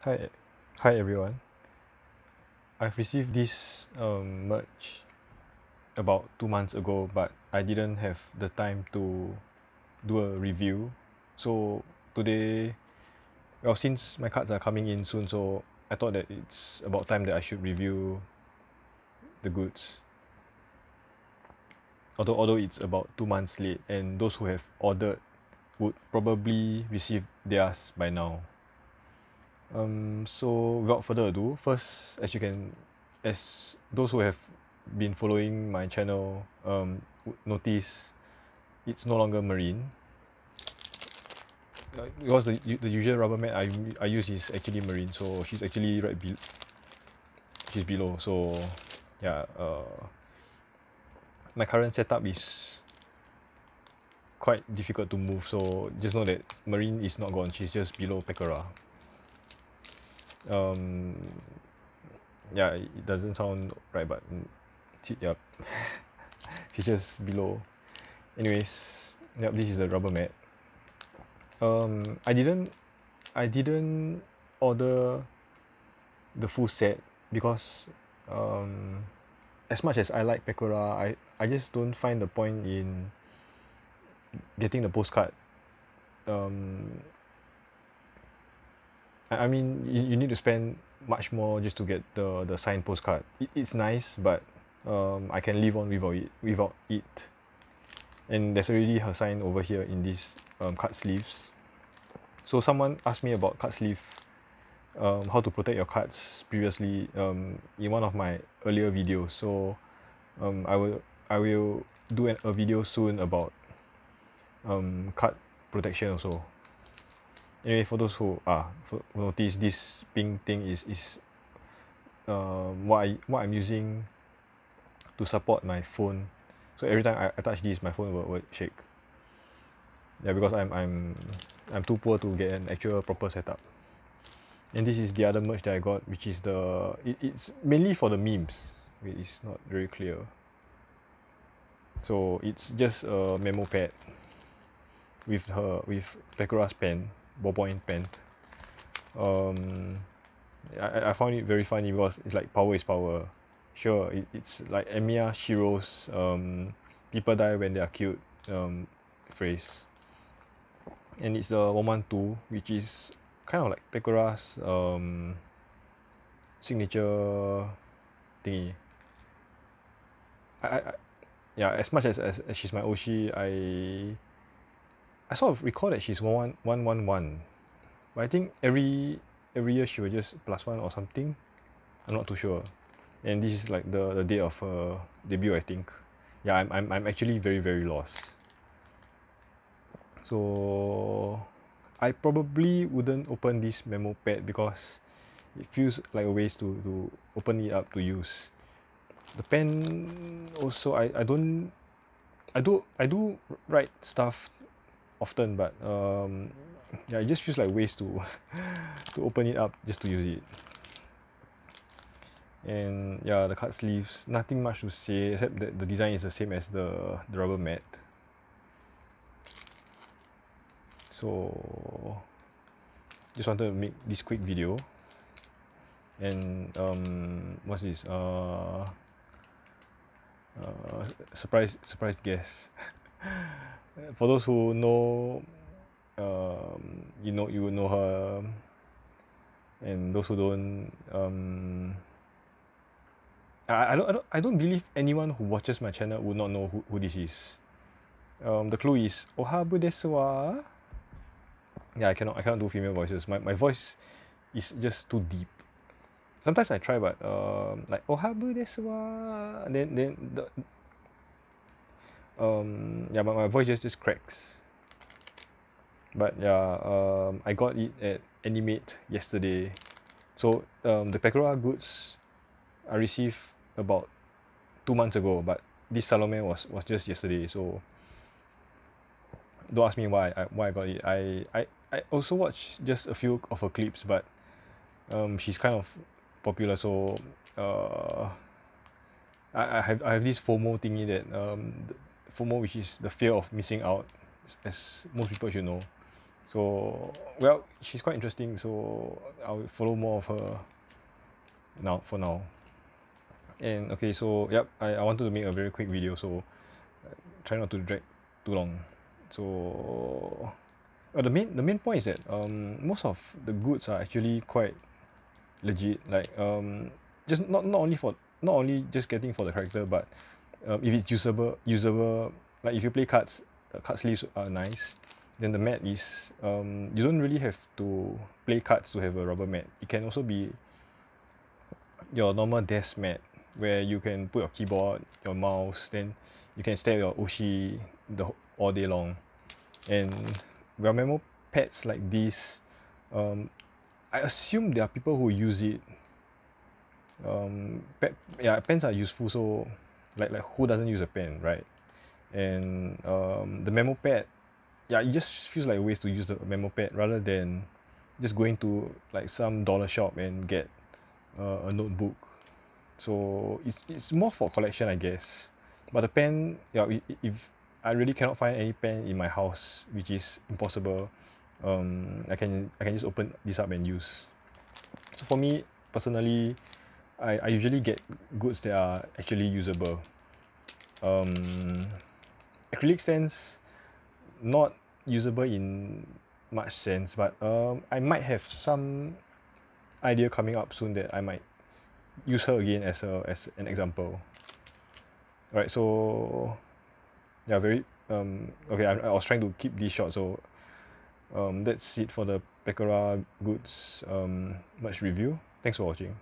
Hi, hi everyone. I've received this um, merch about two months ago, but I didn't have the time to do a review. So today, well, since my cards are coming in soon, so I thought that it's about time that I should review the goods. Although although it's about two months late, and those who have ordered would probably receive theirs by now. Um, so without further ado, first, as you can, as those who have been following my channel um, notice, it's no longer marine. Uh, because the, the usual rubber mat I, I use is actually marine, so she's actually right be- she's below. So yeah, uh, my current setup is quite difficult to move. So just know that marine is not gone. She's just below Pekora um yeah it doesn't sound right but mm, yup. Just below. Anyways yup this is the rubber mat. Um I didn't I didn't order the full set because um as much as I like Pekora I I just don't find the point in getting the postcard um I I mean you, you need to spend much more just to get the the signed postcard. It, it's nice, but um, I can live on without it. Without it, and there's already her sign over here in these um, card sleeves. So someone asked me about card sleeve, um, how to protect your cards previously um, in one of my earlier videos. So um, I will I will do an, a video soon about um, card protection also anyway for those who ah for who notice this pink thing is is um what I what I'm using to support my phone. So every time I, I touch this my phone will, will shake. Yeah because I'm I'm I'm too poor to get an actual proper setup. And this is the other merch that I got which is the it, it's mainly for the memes. It's not very clear. So it's just a memo pad with her with Pekora's pen ballpoint pen. Um I, I- found it very funny because it's like power is power. Sure it, it's like Emiya Shiro's um people die when they are killed um phrase. And it's the one one two which is kind of like Pekora's um signature thingy. I, I, I yeah as much as, as, as she's my Oshi I I sort of recall that she's one one one one. But I think every every year she will just plus one or something. I'm not too sure. And this is like the the day of her debut I think. Yeah I'm I'm I'm actually very very lost. So I probably wouldn't open this memo pad because it feels like a waste to to open it up to use. The pen also I I don't I do I do write stuff often but um yeah it just feels like waste to to open it up just to use it. And yeah the card sleeves nothing much to say except that the design is the same as the the rubber mat. So just wanted to make this quick video. And um what's this? Uh uh surprise surprise guest for those who know um you know you know her and those who don't um I, I don't I don't I don't believe anyone who watches my channel would not know who, who this is. Um the clue is ohabu desu wa yeah I cannot I cannot do female voices. My, my voice is just too deep. Sometimes I try but um like ohabu desu wa then then the um yeah but my voice just just cracks. But yeah um I got it at Animate yesterday. So um the Pekora goods I received about two months ago but this Salome was was just yesterday. So don't ask me why I why I got it. I I I also watched just a few of her clips but um she's kind of popular. So uh I I have I have this FOMO thingy that um FOMO which is the fear of missing out as most people should know So well, she's quite interesting. So I'll follow more of her now for now. And okay, so yep, I, I wanted to make a very quick video, so uh, try not to drag too long. So uh, the main the main point is that um, most of the goods are actually quite legit. Like um, just not not only for not only just getting for the character, but um, if it's usable usable like if you play cards, uh, card sleeves are nice. Then the mat is um, you don't really have to play cards to have a rubber mat. It can also be your normal desk mat where you can put your keyboard, your mouse, then you can stare at your Oshi the all day long. And well memo pads like this, um, I assume there are people who use it. Um, yeah, pens are useful. So, like like who doesn't use a pen, right? And um, the memo pad, yeah, it just feels like a waste to use the memo pad rather than just going to like some dollar shop and get uh, a notebook. So it's it's more for collection, I guess. But the pen, yeah, if I really cannot find any pen in my house, which is impossible, um, I can I can just open this up and use. So for me personally, I, I usually get goods that are actually usable. Um, acrylic stands, not usable in much sense, but um, I might have some idea coming up soon that I might use her again as a as an example. Alright, so yeah, very um okay. I, I was trying to keep this short, so um that's it for the Pekora goods um merch review. Thanks for watching.